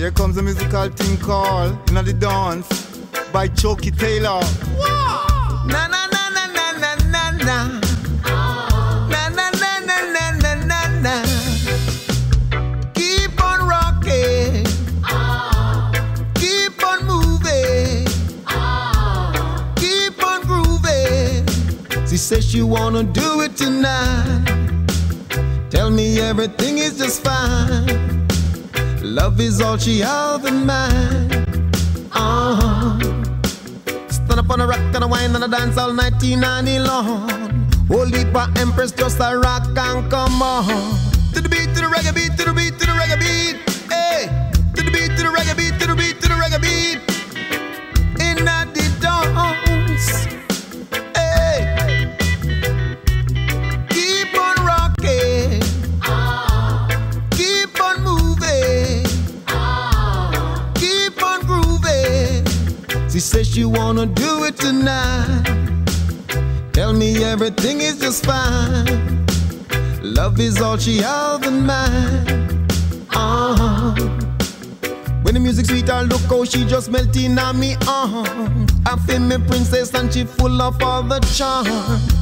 Here comes a musical thing called Inna the Dance by Chokey Taylor. Na na na na na na na na. Na na na na na na na na. Keep on rocking. Keep on moving. Keep on grooving. She says she wanna do it tonight. Tell me everything is just fine. Love is all she have in mind. Uh-huh. Stand up on a rock and a wine and a dance all night, nighty long. Holy heap empress just a rock and come on. To the beat, to the reggae beat, to the beat, to the reggae beat. Hey, to the beat, to the reggae beat, to the beat, to the reggae beat. She says she wanna do it tonight. Tell me everything is just fine. Love is all she have in mind. Uh-huh. When the music sweet, I look how she just melting on me arm. I feel me princess and she full of all the charm.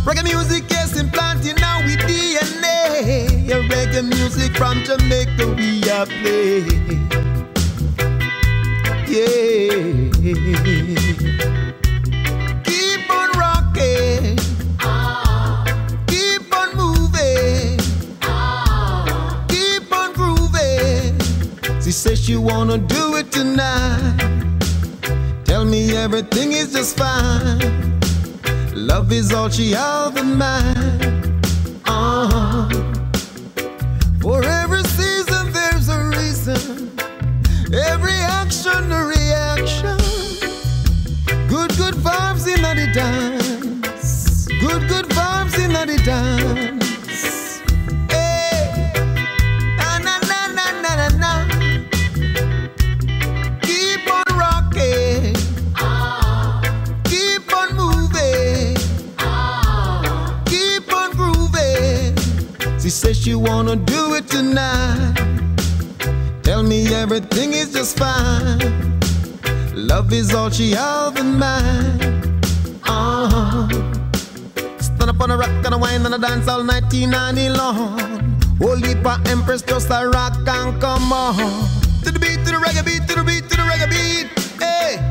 Reggae music is implanted now with DNA. Reggae music from Jamaica we are play. Yeah. Keep on rocking. Keep on moving. Keep on grooving. She says she wanna do it tonight. Tell me everything is just fine. Love is all she have in mind. Uh-huh. For every Good, good vibes in the dance. Good, good vibes in the dance. Hey. Na na na na na na na. Keep on rocking. Keep on moving. Keep on grooving. She says she wanna do it tonight. Tell me everything is just fine. Love is all she have in mind. Uh-huh. Stand up on a rock and a wine and a dance all night, nighty long. Holy heap empress just a rock and come on. To the beat, to the reggae beat, to the beat, to the reggae beat.